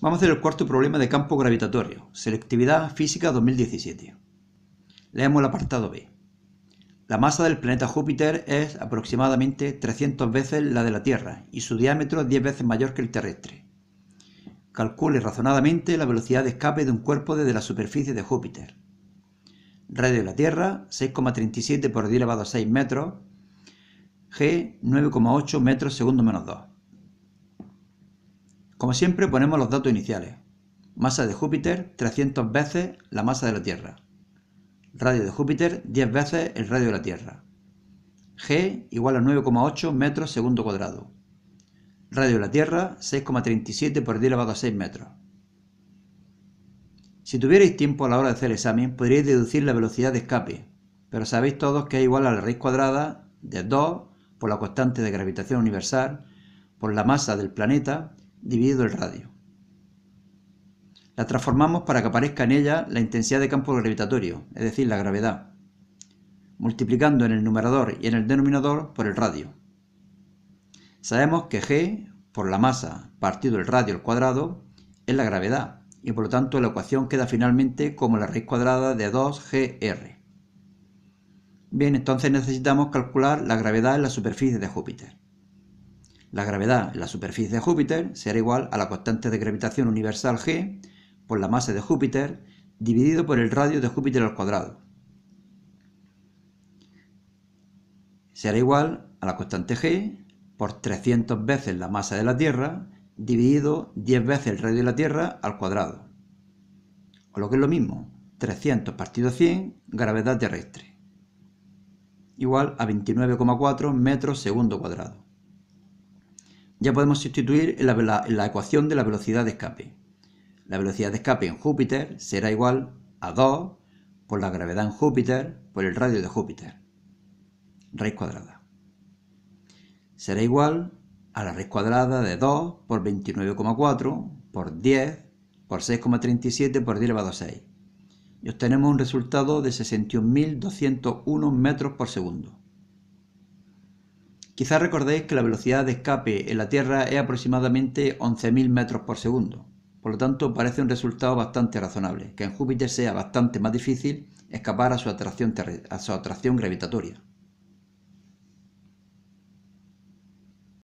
Vamos a hacer el cuarto problema de campo gravitatorio, selectividad física 2017. Leemos el apartado B. La masa del planeta Júpiter es aproximadamente 300 veces la de la Tierra y su diámetro 10 veces mayor que el terrestre. Calcule razonadamente la velocidad de escape de un cuerpo desde la superficie de Júpiter. Radio de la Tierra 6,37 por 10 elevado a 6 metros, G 9,8 metros segundo menos 2. Como siempre ponemos los datos iniciales. Masa de Júpiter 300 veces la masa de la Tierra. Radio de Júpiter 10 veces el radio de la Tierra. G igual a 9,8 metros segundo cuadrado. Radio de la Tierra 6,37 por 10 elevado a 6 metros. Si tuvierais tiempo a la hora de hacer el examen, podríais deducir la velocidad de escape, pero sabéis todos que es igual a la raíz cuadrada de 2 por la constante de gravitación universal por la masa del planeta dividido el radio. La transformamos para que aparezca en ella la intensidad de campo gravitatorio, es decir, la gravedad, multiplicando en el numerador y en el denominador por el radio. Sabemos que g por la masa partido el radio al cuadrado es la gravedad y por lo tanto la ecuación queda finalmente como la raíz cuadrada de 2gr. Bien, entonces necesitamos calcular la gravedad en la superficie de Júpiter. La gravedad en la superficie de Júpiter será igual a la constante de gravitación universal g por la masa de Júpiter dividido por el radio de Júpiter al cuadrado. Será igual a la constante g por 300 veces la masa de la Tierra dividido 10 veces el radio de la Tierra al cuadrado. O lo que es lo mismo, 300 partido 100 gravedad terrestre. Igual a 29,4 metros segundo cuadrado ya podemos sustituir en la, ecuación de la velocidad de escape. La velocidad de escape en Júpiter será igual a 2 por la gravedad en Júpiter por el radio de Júpiter, raíz cuadrada. Será igual a la raíz cuadrada de 2 por 29,4 por 10 por 6,37 por 10 elevado a 6. Y obtenemos un resultado de 61.201 metros por segundo. Quizás recordéis que la velocidad de escape en la Tierra es aproximadamente 11.000 metros por segundo. Por lo tanto, parece un resultado bastante razonable, que en Júpiter sea bastante más difícil escapar a su atracción, a su atracción gravitatoria.